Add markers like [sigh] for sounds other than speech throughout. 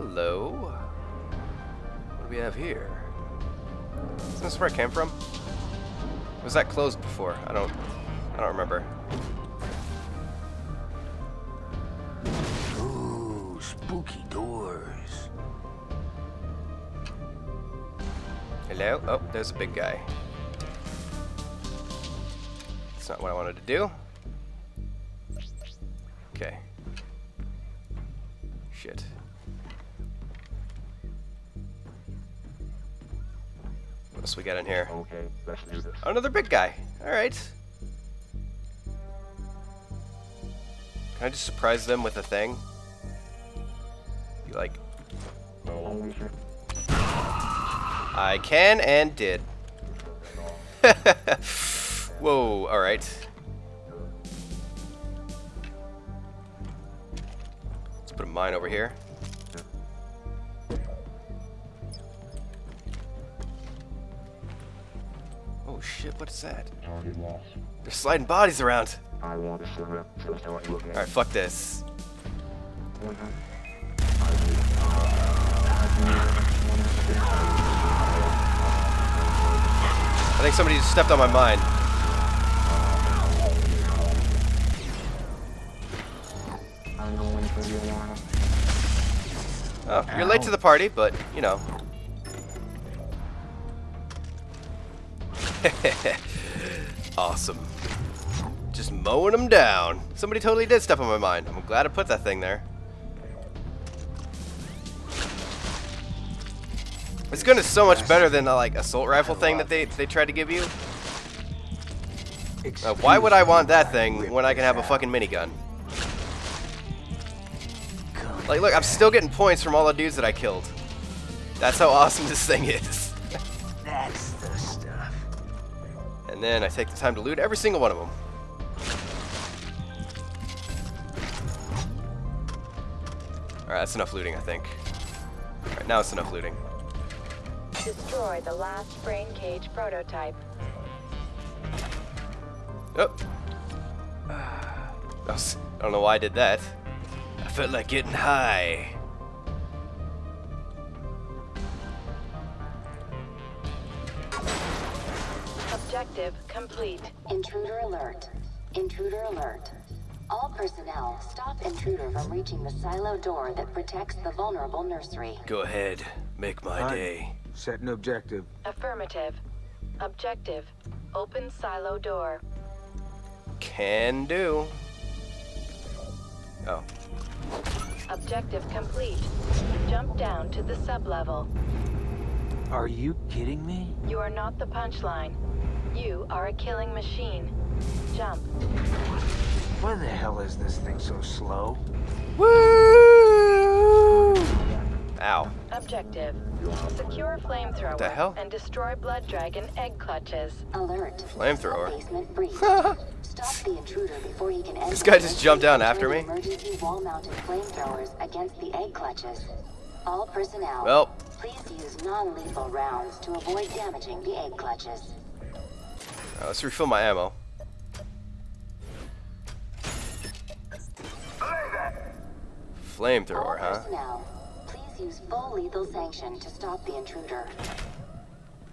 Hello. What do we have here? Isn't this where I came from? Was that closed before? I don't I don't remember. Ooh, spooky doors. Hello? Oh, there's a big guy. That's not what I wanted to do. Okay. Shit. What else we got in here? Oh, okay, let's do this. Another big guy. Alright. Can I just surprise them with a thing? Be like, I can and did. [laughs] Whoa, alright. Let's put a mine over here. Shit, what is that? They're sliding bodies around. Alright, fuck this. I think somebody just stepped on my mind. Oh, you're late to the party, but, you know. [laughs] awesome. Just mowing them down. Somebody totally did step on my mind. I'm glad I put that thing there. This gun is so much better than the like assault rifle thing that they they tried to give you. Uh, why would I want that thing when I can have a fucking minigun? Like, look, I'm still getting points from all the dudes that I killed. That's how awesome this thing is. And then I take the time to loot every single one of them. Alright, that's enough looting, I think. Alright, now it's enough looting. Destroy the last brain cage prototype. Oh. [sighs] I don't know why I did that. I felt like getting high. Objective complete. Intruder alert. Intruder alert. All personnel, stop intruder from reaching the silo door that protects the vulnerable nursery. Go ahead, make my Fine. day. Set an objective. Affirmative. Objective. Open silo door. Can do. Oh, Objective complete. Jump down to the sublevel. Are you kidding me? You are not the punchline. You are a killing machine. Jump. Why the hell is this thing so slow? Woo! Ow. Objective. Secure flamethrower The hell? and destroy blood dragon egg clutches. Alert. [laughs] Flamethrower. Basement breach. [laughs] Stop the intruder before he can enter. This guy just jumped down after me? Emergency wall-mounted flamethrowers against the egg clutches. All personnel. Well. Please use non-lethal rounds to avoid damaging the egg clutches. Alright, let's refill my ammo. Flamethrower, huh? personnel. Please use full lethal sanction to stop the intruder.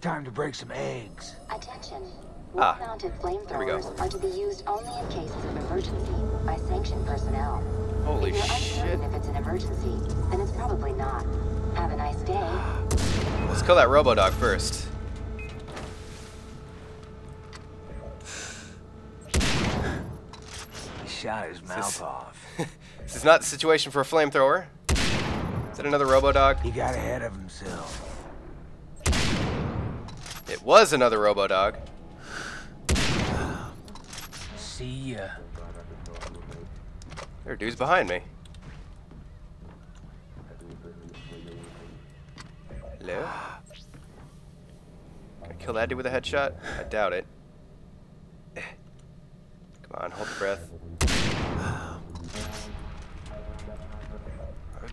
Time to break some eggs. Attention. Ah, Wall-mounted we go. flamethrowers are to be used only in cases of emergency by sanctioned personnel. Holy if you're shit. uncertain if it's an emergency, then it's probably not. Have a nice day. Let's kill that Robodog first. He shot his mouth off. [laughs] This is not the situation for a flamethrower. Is that another Robodog? He got ahead of himself. It was another Robodog. See ya. There are dudes behind me. Hello? Can I kill that dude with a headshot? I doubt it. [sighs] Come on, hold your breath.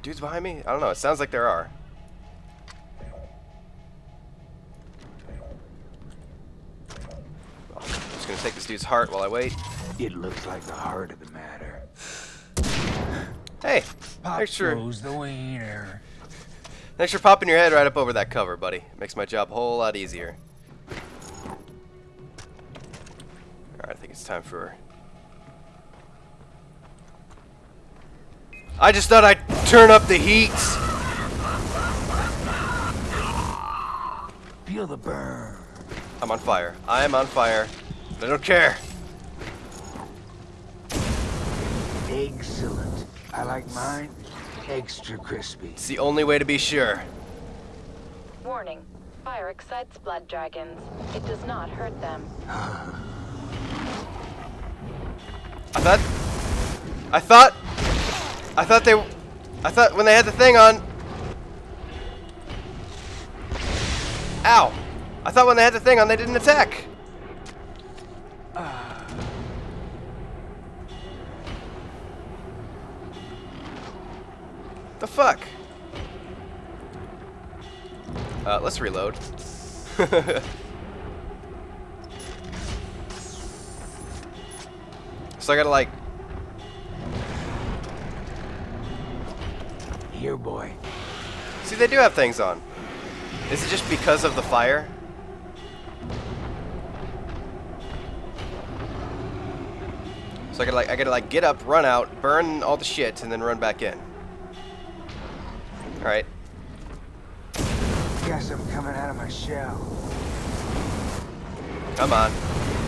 Dudes behind me? I don't know. It sounds like there are. I'm just gonna take this dude's heart while I wait. It looks like the heart of the matter. Hey, Pop goes the wiener. Thanks for popping your head right up over that cover, buddy. Makes my job a whole lot easier. Alright, I think it's time for... I just thought I'd turn up the heat! Feel the burn. I'm on fire. I am on fire. But I don't care. Excellent. I like mine extra crispy. It's the only way to be sure. Warning. Fire excites blood dragons. It does not hurt them. I thought... I thought... I thought they... I thought when they had the thing on... Ow! I thought when they had the thing on, they didn't attack. [sighs] The fuck? Uh, let's reload. [laughs] so I gotta like Here, boy. See, they do have things on. Is it just because of the fire? So I gotta like, I gotta like get up, run out, burn all the shit, and then run back in. All right. Guess I'm coming out of my shell. Come on.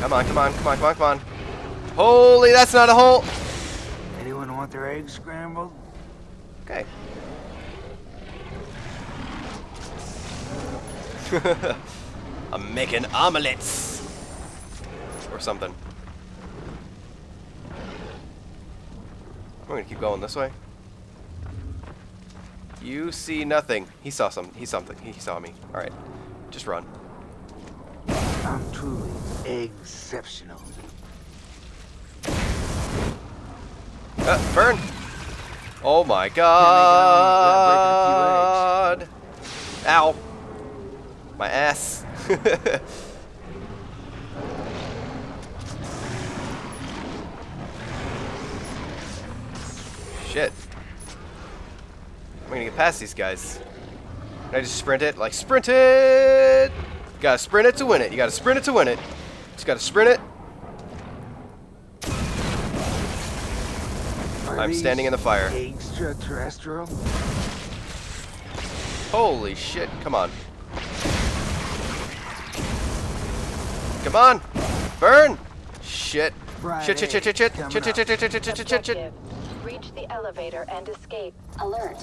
Come on, come on, come on, come on, come on. Holy, that's not a hole. Anyone want their eggs scrambled? Okay. [laughs] I'm making omelets. Or something. We're gonna keep going this way. You see nothing. He saw some. He something. He saw me. All right, just run. I'm truly exceptional. Uh, burn! Oh my god! Ow! My ass. [laughs] Shit. I'm gonna get past these guys. Can I just sprint it? Like, sprint it! You gotta sprint it to win it. You gotta sprint it to win it. Just gotta sprint it. Are I'm standing in the fire. Extraterrestrial? Holy shit, come on. Come on! Burn! Shit. Shit, shit, shit, shit, shit, shit, shit, shit, shit, shit, shit, shit, shit, shit. Reach the elevator and escape. Alert.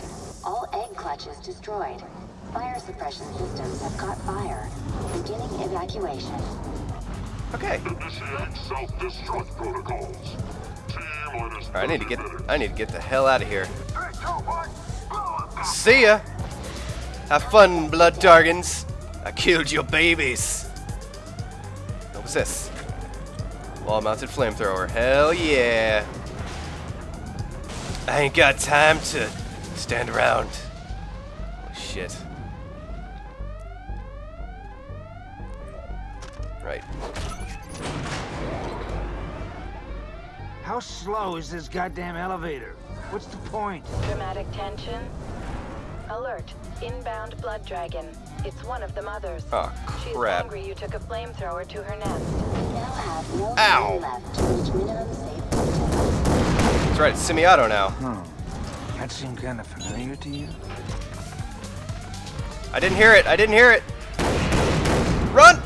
All egg clutches destroyed. Fire suppression systems have caught fire. Beginning evacuation. Okay. Initiate self-destruct protocols. Team I need to get I need to get the hell out of here. See ya! Have fun, blood dargans. I killed your babies. What was this? Wall-mounted flamethrower. Hell yeah. I ain't got time to stand around. Oh, shit. Right. How slow is this goddamn elevator? What's the point? Dramatic tension. Alert. Inbound blood dragon. It's one of the mothers. Oh, She's crap. angry you took a flamethrower to her nest. We now have no Ow. left to reach minimum safe distance. That's right, it's semi-auto now. Hmm. That seemed kind of familiar to you? I didn't hear it. I didn't hear it. Run!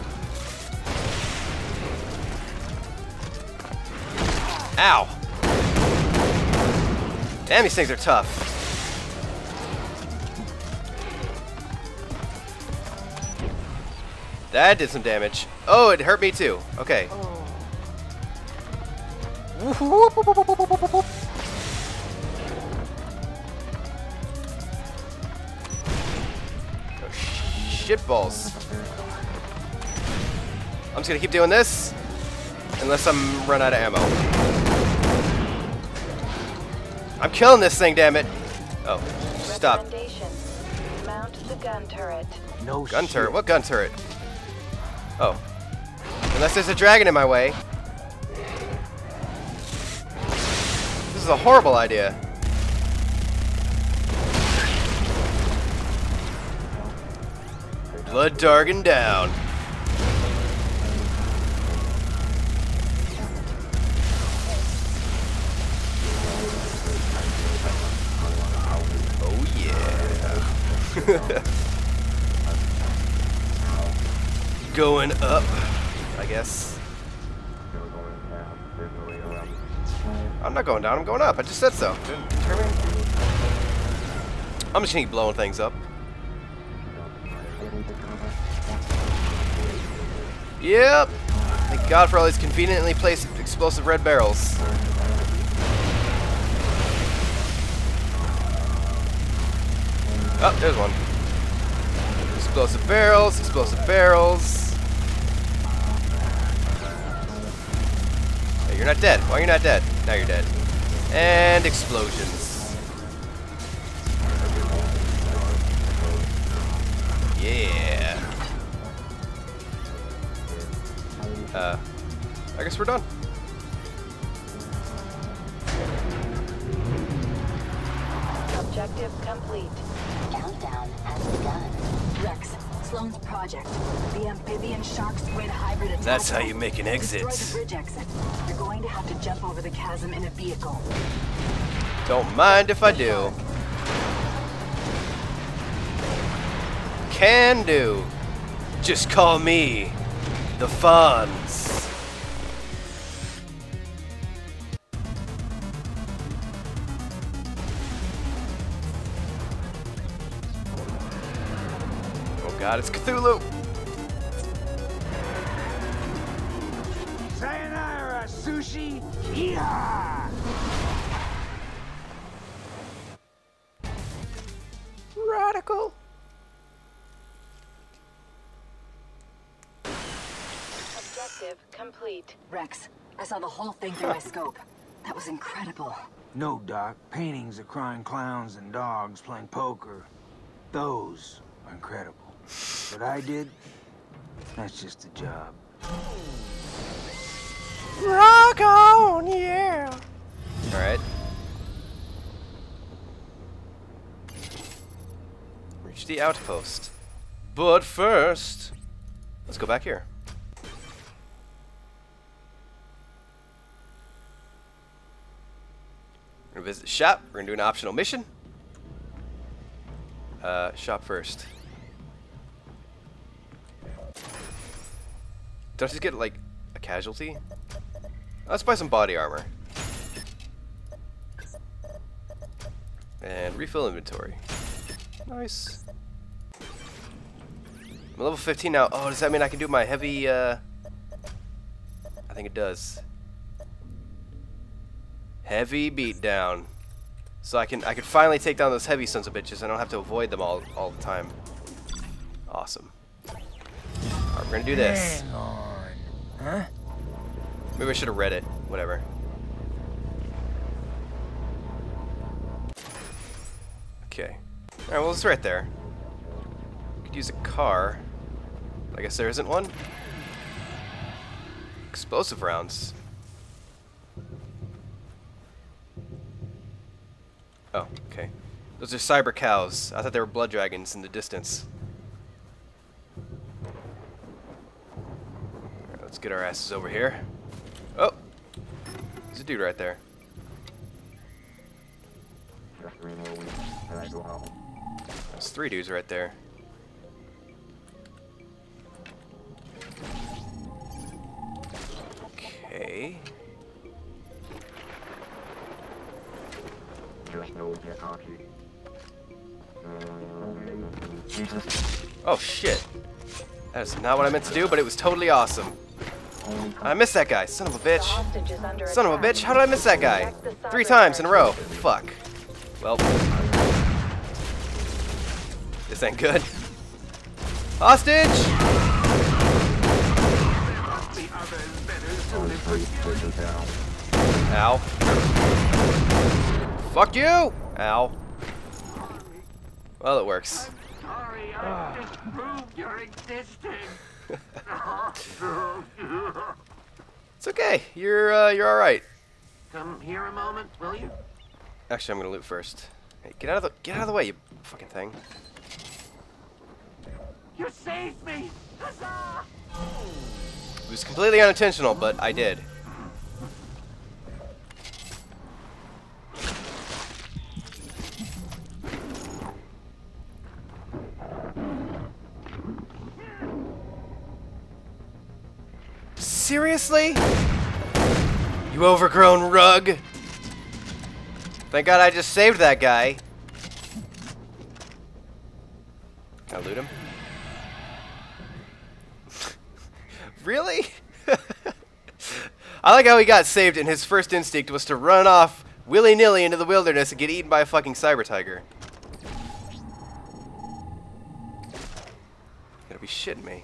Ow. Damn, these things are tough. That did some damage. Oh, it hurt me too. Okay. Oh, shit balls. I'm just gonna keep doing this unless I'm run out of ammo. I'm killing this thing, damn it. Oh, stop. Mount the gun turret. No Gun shit. turret? What gun turret? Oh. Unless there's a dragon in my way. This is a horrible idea. Blood Dargon down. Oh yeah. [laughs] Going up, I guess. I'm not going down, I'm going up. I just said so. I'm just gonna keep blowing things up. Yep. Thank God for all these conveniently placed explosive red barrels. Oh, there's one. Explosive barrels, explosive barrels. Hey, you're not dead. Why are you not dead? Now you're dead. And explosions. Yeah. Uh, I guess we're done. Objective complete. Countdown has begun. Rex, Sloan's project. The amphibian shark squid hybrid attack. That's how you make an Destroy exit. the bridge exit. You're going to have to jump over the chasm in a vehicle. Don't mind if I do. Can do. Just call me the Fonz. God, it's Cthulhu. Sayonara, sushi! Yeehaw! Radical. Objective complete. Rex, I saw the whole thing through my scope. That was incredible. No, Doc. Paintings of crying clowns and dogs playing poker. Those are incredible. What I did, that's just a job. Rock on, yeah. All right. Reach the outpost. But first, let's go back here. We're gonna visit the shop. We're gonna do an optional mission. Uh, shop first. Did I just get like a casualty? Let's buy some body armor. And refill inventory. Nice. I'm level 15 now. Oh, does that mean I can do my heavy, uh... I think it does. Heavy beatdown. So I can I can finally take down those heavy sons of bitches. I don't have to avoid them all, all the time. Awesome. Alright, we're gonna do this. Maybe I should have read it. Whatever. Okay. Alright, well, it's right there. Could use a car. I guess there isn't one. Explosive rounds. Oh, okay. Those are cyber cows. I thought they were blood dragons in the distance. Alright, let's get our asses over here. There's a dude right there. There's three dudes right there. Okay. Oh shit. That is not what I meant to do, but it was totally awesome. I missed that guy, son of a bitch. hostage is under Son of a bitch, how did I miss that guy? Three times in a row. Fuck. Well. This ain't good. Hostage! All three bitches down. Ow. Fuck you! Ow. Well, it works. [laughs] Sorry, I disproved your existence. It's okay. You're uh, you're all right. Come here a moment, will you? Actually, I'm gonna loot first. Hey, get out of the get out of the way, you fucking thing. You saved me! Huzzah! It was completely unintentional, but I did. Seriously? You overgrown rug? Thank God I just saved that guy. Can I loot him? [laughs] really? [laughs] I like how he got saved and his first instinct was to run off willy-nilly into the wilderness and get eaten by a fucking cyber tiger. You Gotta be shitting me.